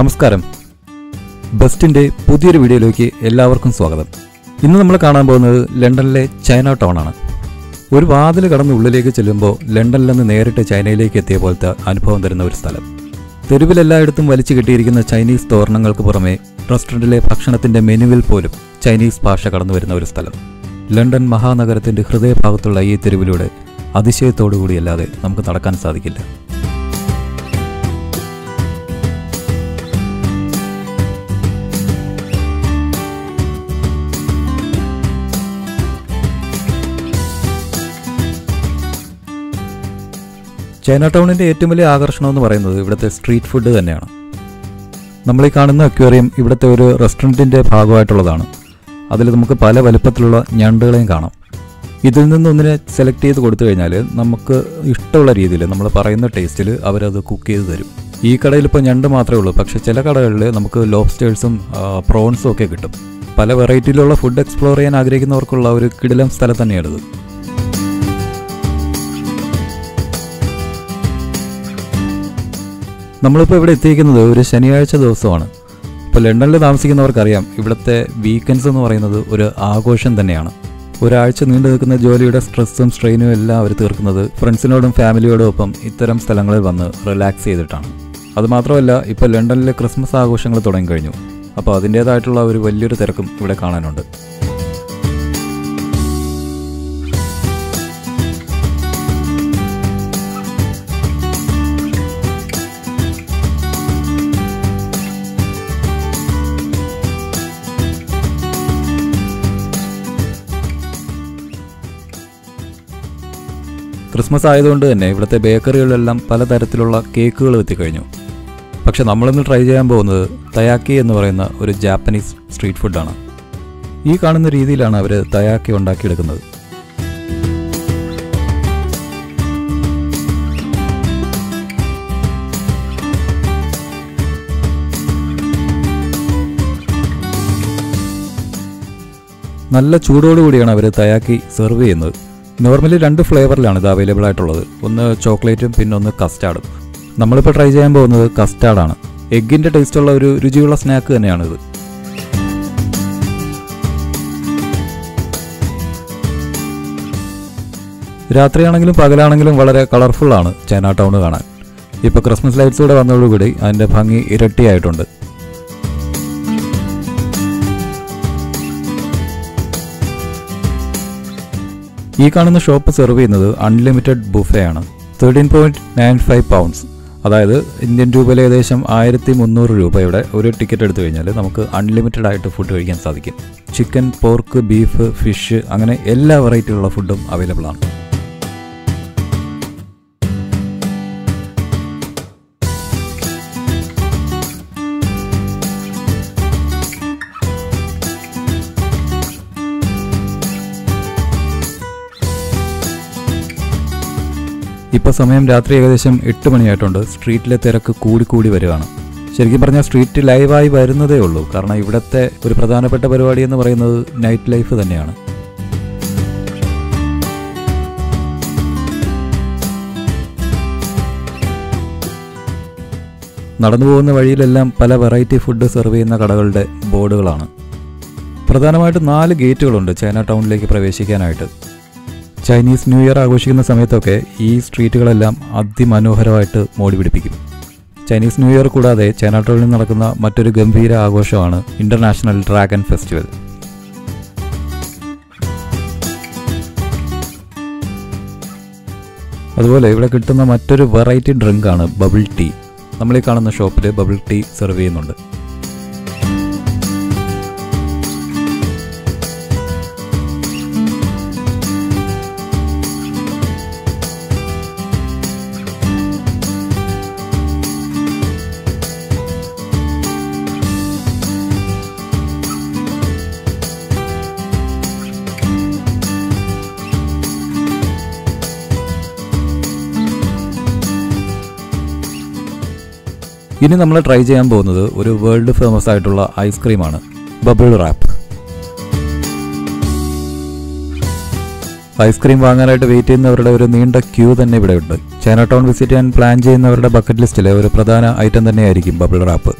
നമസ്കാരം. ബെസ്റ്റിന്റെ പുതിയൊരു വീഡിയോയിലേക്ക് എല്ലാവർക്കും സ്വാഗതം. ഇന്ന് നമ്മൾ കാണാൻ പോകുന്നത് ലണ്ടനിലെ ചൈന ടൗൺ ആണ് ഒരു വാതിൽ കടന്ന് ഉള്ളിലേക്ക് ചെല്ലുമ്പോൾ ലണ്ടനിൽ നിന്ന് നേരിട്ട് ചൈനയിലേക്ക് എത്തിയ പോലത്തെ അനുഭവം തരുന്ന ഒരു സ്ഥലം. തെരുവിലെല്ലായിടത്തും വലിച്ചു കെട്ടിയിരിക്കുന്ന ചൈനീസ് തോരണങ്ങൾക്ക് പുറമെ റെസ്റ്റോറന്റിലെ ഭക്ഷണത്തിന്റെ മെനുവിൽ പോലും ചൈനീസ് ഭാഷ കടന്നു വരുന്ന ഒരു സ്ഥലം. ലണ്ടൻ മഹാനഗരത്തിന്റെ ഹൃദയഭാഗത്തുള്ള ഈ തെരുവിലൂടെ അതിശയത്തോടുകൂടിയല്ലാതെ നമുക്ക് നടക്കാൻ സാധിക്കില്ല. ചൈന ടൗണിന്റെ ഏറ്റവും വലിയ ആകർഷണം എന്ന് പറയുന്നത് ഇവിടുത്തെ സ്ട്രീറ്റ് ഫുഡ് തന്നെയാണ്. നമ്മൾ ഈ കാണുന്ന അക്വേറിയം ഇവിടുത്തെ ഒരു റെസ്റ്റോറന്റിന്റെ ഭാഗമായിട്ടുള്ളതാണ്. അതിൽ നമുക്ക് പല വലുപ്പത്തിലുള്ള ഞണ്ടുകളെയും കാണാം. ഇതിൽ നിന്നൊന്നിനെ സെലക്ട് ചെയ്ത് കൊടുത്തു കഴിഞ്ഞാൽ നമുക്ക് ഇഷ്ടമുള്ള രീതിയിൽ നമ്മൾ പറയുന്ന ടേസ്റ്റിൽ അവരത് കുക്ക് ചെയ്ത് തരും. ഈ കടയിൽ ഇപ്പോൾ ഞണ്ട് മാത്രമേ ഉള്ളൂ പക്ഷേ ചില കടകളിൽ നമുക്ക് ലോബ്സ്റ്റേഴ്സും പ്രോൺസും ഒക്കെ കിട്ടും. പല വെറൈറ്റിയിലുള്ള ഫുഡ് എക്സ്പ്ലോർ ചെയ്യാൻ ആഗ്രഹിക്കുന്നവർക്കുള്ള ഒരു കിടിലം സ്ഥലം തന്നെയാണിത്. നമ്മളിപ്പോൾ ഇവിടെ എത്തിയിരിക്കുന്നത് ഒരു ശനിയാഴ്ച ദിവസമാണ്. ഇപ്പോൾ ലണ്ടനിൽ താമസിക്കുന്നവർക്കറിയാം ഇവിടുത്തെ വീക്കെൻഡ്സ് എന്ന് പറയുന്നത് ഒരു ആഘോഷം തന്നെയാണ്. ഒരാഴ്ച നീണ്ടു നിൽക്കുന്ന ജോലിയുടെ സ്ട്രെസ്സും സ്ട്രെയിനും എല്ലാം അവർ തീർക്കുന്നത് ഫ്രണ്ട്സിനോടും ഫാമിലിയോടും ഒപ്പം ഇത്തരം സ്ഥലങ്ങളിൽ വന്ന് റിലാക്സ് ചെയ്തിട്ടാണ്. അതുമാത്രമല്ല ഇപ്പോൾ ലണ്ടനിലെ ക്രിസ്മസ് ആഘോഷങ്ങൾ തുടങ്ങിക്കഴിഞ്ഞു. അപ്പോൾ അതിന്റേതായിട്ടുള്ള ഒരു വലിയൊരു തിരക്കും ഇവിടെ കാണാനുണ്ട്. ക്രിസ്മസ് ആയതുകൊണ്ട് തന്നെ ഇവിടുത്തെ ബേക്കറികളിലെല്ലാം പലതരത്തിലുള്ള കേക്കുകൾ എത്തിക്കഴിഞ്ഞു. പക്ഷെ നമ്മളിന്ന് ട്രൈ ചെയ്യാൻ പോകുന്നത് തയാക്കി എന്ന് പറയുന്ന ഒരു ജാപ്പനീസ് സ്ട്രീറ്റ് ഫുഡാണ്. ഈ കാണുന്ന രീതിയിലാണ് അവർ തയാക്കി ഉണ്ടാക്കിയെടുക്കുന്നത്. നല്ല ചൂടോടുകൂടിയാണ് അവർ തയാക്കി സെർവ് ചെയ്യുന്നത്. നോർമലി രണ്ട് ഫ്ലേവറിലാണ് ഇത് അവൈലബിൾ ആയിട്ടുള്ളത്. ഒന്ന് ചോക്ലേറ്റും പിന്നെ ഒന്ന് കസ്റ്റാർഡും നമ്മളിപ്പോൾ ട്രൈ ചെയ്യാൻ പോകുന്നത് കസ്റ്റാർഡാണ് എഗ്ഗിന്റെ ടേസ്റ്റുള്ള ഒരു രുചിയുള്ള സ്നാക്ക് തന്നെയാണിത് രാത്രിയാണെങ്കിലും പകലാണെങ്കിലും വളരെ കളർഫുള്ളാണ് ചൈന ടൗൺ കാണാൻ. ഇപ്പോൾ ക്രിസ്മസ് ലൈറ്റ്സ് കൂടെ വന്നതോടുകൂടി അതിന്റെ ഭംഗി ഇരട്ടിയായിട്ടുണ്ട്. ഈ കാണുന്ന ഷോപ്പ് സെർവ് ചെയ്യുന്നത് അൺലിമിറ്റഡ് ബുഫേ ആണ് thirteen point nine five pounds അതായത് ഇന്ത്യൻ രൂപയിൽ ഏകദേശം ആയിരത്തി മുന്നൂറ് രൂപയുടെ ഒരു ടിക്കറ്റ് എടുത്തു കഴിഞ്ഞാൽ നമുക്ക് അൺലിമിറ്റഡ് ആയിട്ട് ഫുഡ് കഴിക്കാൻ സാധിക്കും. ചിക്കൻ പോർക്ക് ബീഫ് ഫിഷ് അങ്ങനെ എല്ലാ വെറൈറ്റിയിലുള്ള ഫുഡും അവൈലബിൾ ആണ്. ഇപ്പോൾ സമയം രാത്രി ഏകദേശം എട്ട് മണിയായിട്ടുണ്ട്. സ്ട്രീറ്റിലെ തിരക്ക് കൂടിക്കൂടി വരികയാണ്. ശരിക്കും പറഞ്ഞാൽ സ്ട്രീറ്റ് ലൈവായി വരുന്നതേ ഉള്ളൂ. കാരണം ഇവിടുത്തെ ഒരു പ്രധാനപ്പെട്ട പരിപാടി എന്ന് പറയുന്നത് നൈറ്റ് ലൈഫ് തന്നെയാണ്. നടന്നു പോകുന്ന വഴിയിലെല്ലാം പല വെറൈറ്റി ഫുഡ് സെർവ് ചെയ്യുന്ന കടകളുടെ ബോർഡുകളാണ് പ്രധാനമായിട്ടും നാല് ഗേറ്റുകളുണ്ട് ചൈന ടൗണിലേക്ക് പ്രവേശിക്കാനായിട്ട്. ചൈനീസ് ന്യൂ ഇയർ ആഘോഷിക്കുന്ന സമയത്തൊക്കെ ഈ സ്ട്രീറ്റുകളെല്ലാം അതിമനോഹരമായിട്ട് മോടി പിടിപ്പിക്കും. ചൈനീസ് ന്യൂ ഇയർ കൂടാതെ ചൈന ടൗണിൽ നടക്കുന്ന മറ്റൊരു ഗംഭീര ആഘോഷമാണ് ഇന്റർനാഷണൽ ഡ്രാഗൺ ഫെസ്റ്റിവൽ. അതുപോലെ ഇവിടെ കിട്ടുന്ന മറ്റൊരു വെറൈറ്റി ഡ്രിങ്കാണ് ബബിൾ ടീ. നമ്മൾ ഈ കാണുന്ന ഷോപ്പിൽ ബബിൾ ടീ സെർവ് ചെയ്യുന്നുണ്ട്. ഇനി നമ്മൾ ട്രൈ ചെയ്യാൻ പോകുന്നത് ഒരു വേൾഡ് ഫേമസ് ആയിട്ടുള്ള ഐസ്ക്രീമാണ് ബബിൾ റാപ്പ് ഐസ്ക്രീം വാങ്ങാനായിട്ട് വെയിറ്റ് ചെയ്യുന്നവരുടെ ഒരു നീണ്ട ക്യൂ തന്നെ ഇവിടെയുണ്ട് ചൈന ടൗൺ വിസിറ്റ് ചെയ്യാൻ പ്ലാൻ ചെയ്യുന്നവരുടെ ബക്കറ്റ് ലിസ്റ്റിലെ ഒരു പ്രധാന ഐറ്റം തന്നെയായിരിക്കും ബബിൾ റാപ്പ്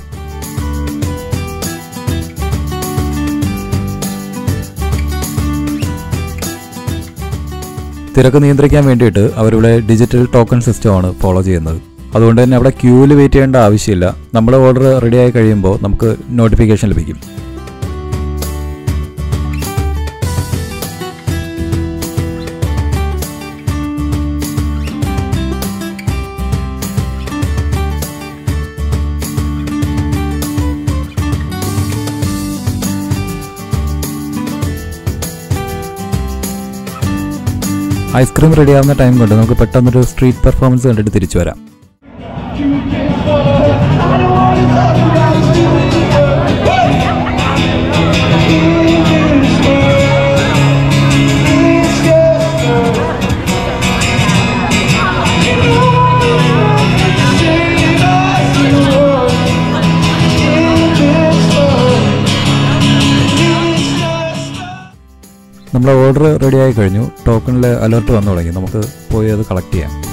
തിരക്ക് നിയന്ത്രിക്കാൻ വേണ്ടിയിട്ട് അവരുടെ ഡിജിറ്റൽ ടോക്കൺ സിസ്റ്റമാണ് ഫോളോ ചെയ്യുന്നത്. അതുകൊണ്ട് തന്നെ അവിടെ ക്യൂവിൽ വെയിറ്റ് ചെയ്യേണ്ട ആവശ്യമില്ല. നമ്മുടെ ഓർഡർ റെഡി ആയി കഴിയുമ്പോൾ നമുക്ക് നോട്ടിഫിക്കേഷൻ ലഭിക്കും. ഐസ്ക്രീം റെഡി ആവുന്ന ടൈം കൊണ്ട് നമുക്ക് പെട്ടെന്നൊരു സ്ട്രീറ്റ് പെർഫോമൻസ് കണ്ടിട്ട് തിരിച്ചു വരാം. നമ്മുടെ ഓർഡർ റെഡിയായി കഴിഞ്ഞു. ടോക്കണിൽ അലേർട്ട് വന്നു തുടങ്ങി. നമുക്ക് പോയി അത് കളക്ട് ചെയ്യാം.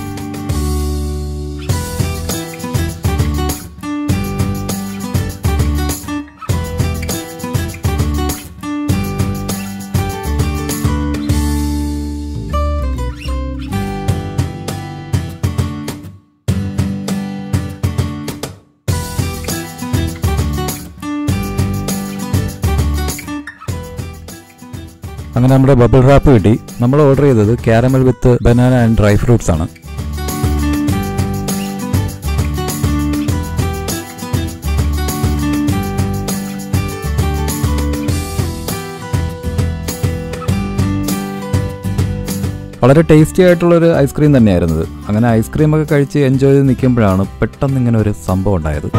അങ്ങനെ നമ്മുടെ ബബിൾ റാപ്പ് കിട്ടി. നമ്മൾ ഓർഡർ ചെയ്തത് caramel with banana and dry fruits ആണ്. വളരെ ടേസ്റ്റി ആയിട്ടുള്ളൊരു ഐസ്ക്രീം തന്നെയായിരുന്നത്. അങ്ങനെ ഐസ്ക്രീം ഒക്കെ കഴിച്ച് എൻജോയ് ചെയ്ത് നിൽക്കുമ്പോഴാണ് പെട്ടെന്ന് ഇങ്ങനെ ഒരു സംഭവം ഉണ്ടായത്.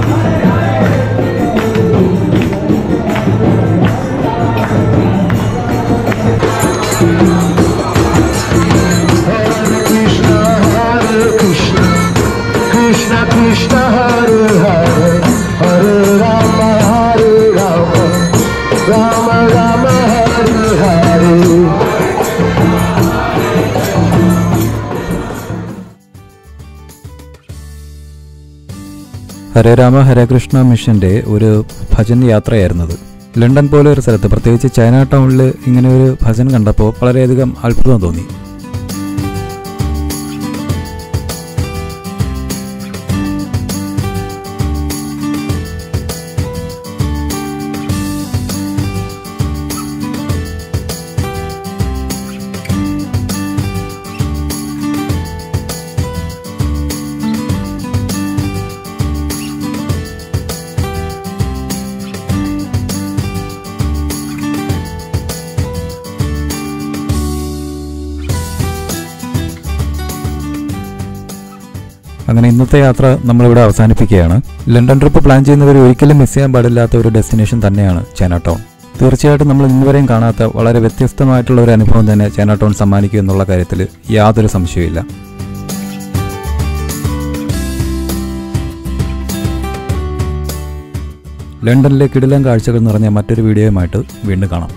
Krishna Krishna Hare Hare Ram Rama Ram Ram Ram Hare Hare Rama Hare Krishna മിഷന്റെ ഒരു ഭജൻ യാത്രയായിരുന്നത്. ലണ്ടൻ പോലെ ഒരു സ്ഥലത്ത് പ്രത്യേകിച്ച് ചൈന ടൗണിൽ ഇങ്ങനെ ഒരു ഭജൻ കണ്ടപ്പോൾ വളരെയധികം അത്ഭുതം തോന്നി. അങ്ങനെ ഇന്നത്തെ യാത്ര നമ്മളിവിടെ അവസാനിപ്പിക്കുകയാണ്. ലണ്ടൻ ട്രിപ്പ് പ്ലാൻ ചെയ്യുന്നവർ ഒരിക്കലും മിസ് ചെയ്യാൻ പാടില്ലാത്ത ഒരു ഡെസ്റ്റിനേഷൻ തന്നെയാണ് ചൈന ടൗൺ തീർച്ചയായിട്ടും നമ്മൾ ഇന്നുവരെയും കാണാത്ത വളരെ വ്യത്യസ്തമായിട്ടുള്ള ഒരു അനുഭവം തന്നെ ചൈന ടൗൺ സമ്മാനിക്കും എന്നുള്ള കാര്യത്തിൽ യാതൊരു സംശയവുമില്ല. ലണ്ടനിലെ കിടിലം കാഴ്ചകൾ നിറഞ്ഞ മറ്റൊരു വീഡിയോയുമായിട്ട് വീണ്ടും കാണാം.